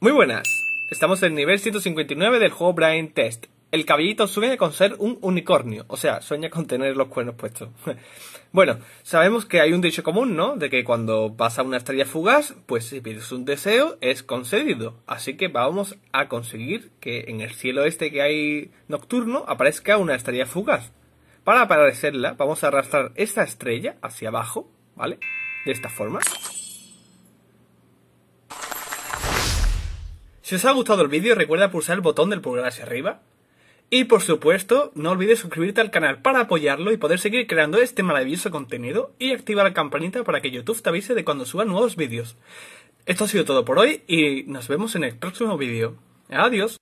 Muy buenas, estamos en el nivel 159 del juego Brain Test. El caballito sueña con ser un unicornio, o sea, sueña con tener los cuernos puestos. bueno, sabemos que hay un dicho común, ¿no? De que cuando pasa una estrella fugaz, pues si pides un deseo es concedido. Así que vamos a conseguir que en el cielo este que hay nocturno aparezca una estrella fugaz. Para aparecerla, vamos a arrastrar esta estrella hacia abajo, ¿vale? De esta forma. Si os ha gustado el vídeo, recuerda pulsar el botón del pulgar hacia arriba. Y por supuesto, no olvides suscribirte al canal para apoyarlo y poder seguir creando este maravilloso contenido y activar la campanita para que YouTube te avise de cuando suba nuevos vídeos. Esto ha sido todo por hoy y nos vemos en el próximo vídeo. Adiós.